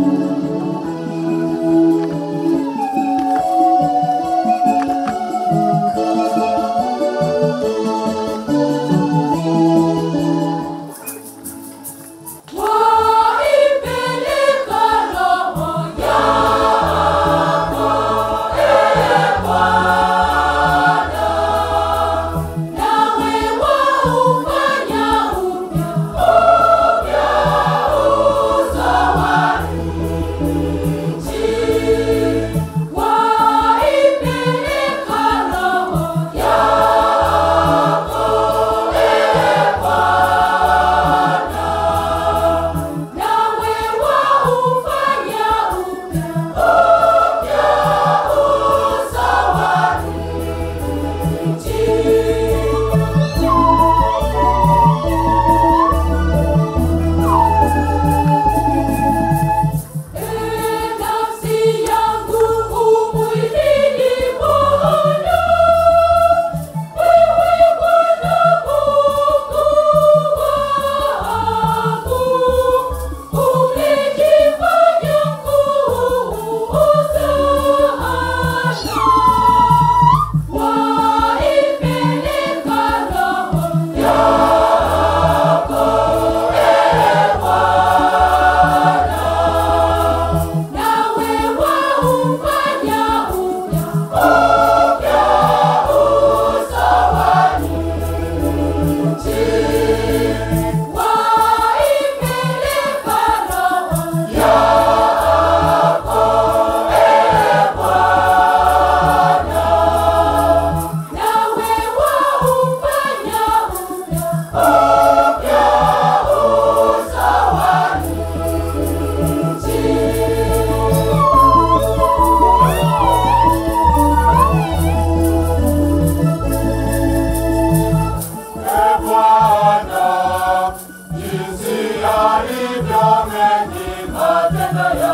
Waipeleka 잡아요